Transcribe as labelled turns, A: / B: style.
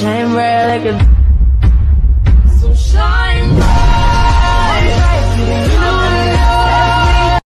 A: shame, bro. like a